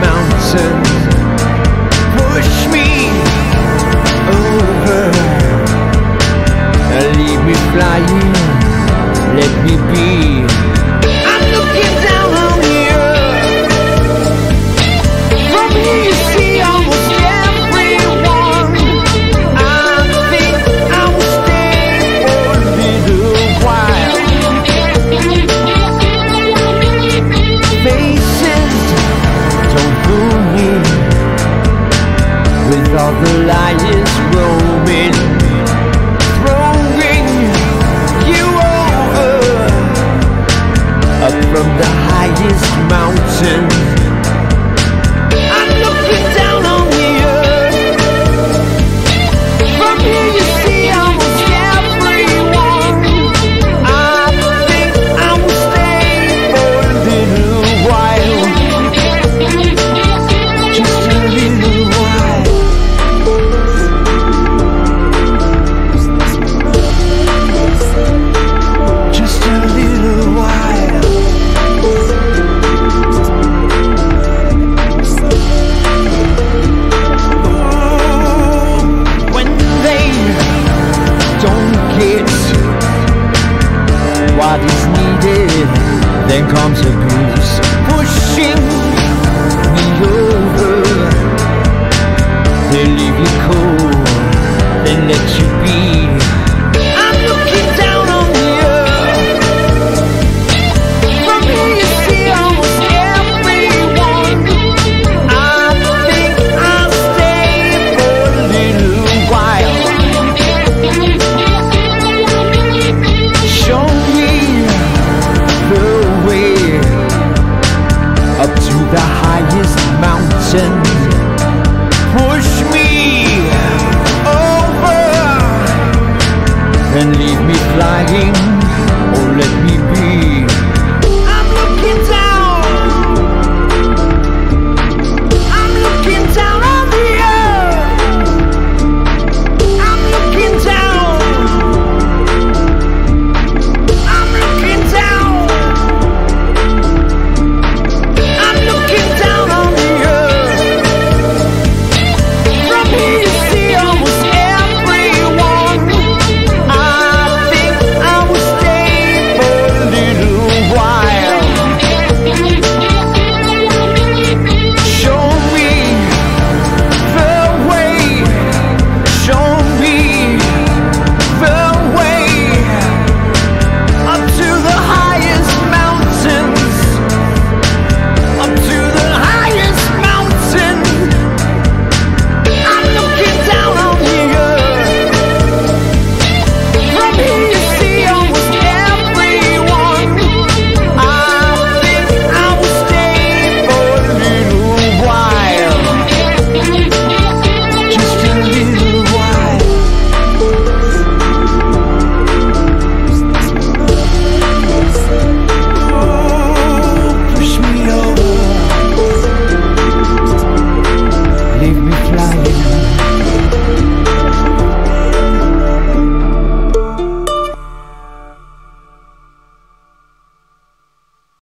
Mountains Push me Leave me flying. Let me of the lion what is needed. Then comes a breeze pushing me over. They leave you cold, they let you be. hanging